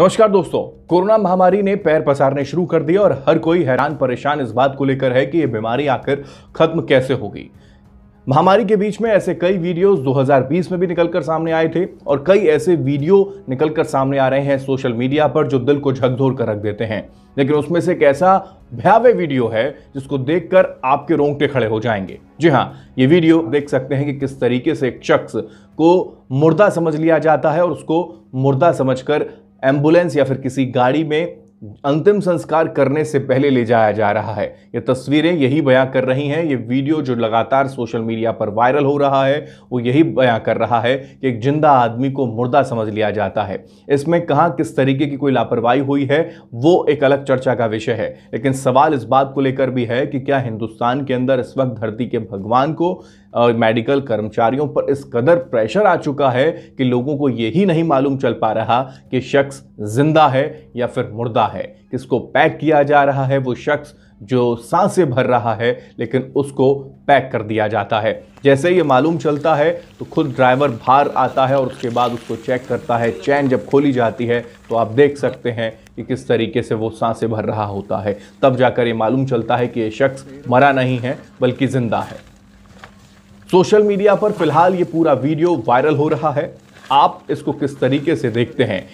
नमस्कार दोस्तों, कोरोना महामारी ने पैर पसारने शुरू कर दिए और हर कोई हैरान परेशान इस बात को लेकर है कि यह बीमारी आखिर खत्म कैसे होगी महामारी के बीच में ऐसे कई वीडियोस 2020 में भी निकलकर सामने आए थे और कई ऐसे वीडियो निकलकर सामने आ रहे हैं सोशल मीडिया पर जो दिल को झकझोर कर रख देते हैं। लेकिन उसमें से एक ऐसा भयावह वीडियो है जिसको देखकर आपके रोंगटे खड़े हो जाएँगे। जी हाँ ये वीडियो देख सकते हैं कि किस तरीके से एक शख्स को मुर्दा समझ लिया जाता है और उसको मुर्दा समझकर एंबुलेंस या फिर किसी गाड़ी में अंतिम संस्कार करने से पहले ले जाया जा रहा है। ये तस्वीरें यही बयां कर रही हैं। ये वीडियो जो लगातार सोशल मीडिया पर वायरल हो रहा है, वो यही बयां कर रहा है कि एक ज़िंदा आदमी को मुर्दा समझ लिया जाता है। इसमें कहाँ किस तरीके की कोई लापरवाही हुई है, वो एक अलग चर्चा का विषय है। लेकिन सवाल इस बात को लेकर भी है कि क्या हिंदुस्तान के अंदर इस वक्त धरती के भगवान को और मेडिकल कर्मचारियों पर इस कदर प्रेशर आ चुका है कि लोगों को यही नहीं मालूम चल पा रहा कि शख्स ज़िंदा है या फिर मुर्दा है। किसको पैक किया जा रहा है वो शख्स जो साँसें भर रहा है, लेकिन उसको पैक कर दिया जाता है। जैसे ये मालूम चलता है तो खुद ड्राइवर बाहर आता है और उसके बाद उसको चेक करता है। चैन जब खोली जाती है तो आप देख सकते हैं कि किस तरीके से वो साँसें भर रहा होता है। तब जाकर ये मालूम चलता है कि ये शख्स मरा नहीं है, बल्कि ज़िंदा है। सोशल मीडिया पर फ़िलहाल ये पूरा वीडियो वायरल हो रहा है। आप इसको किस तरीके से देखते हैं?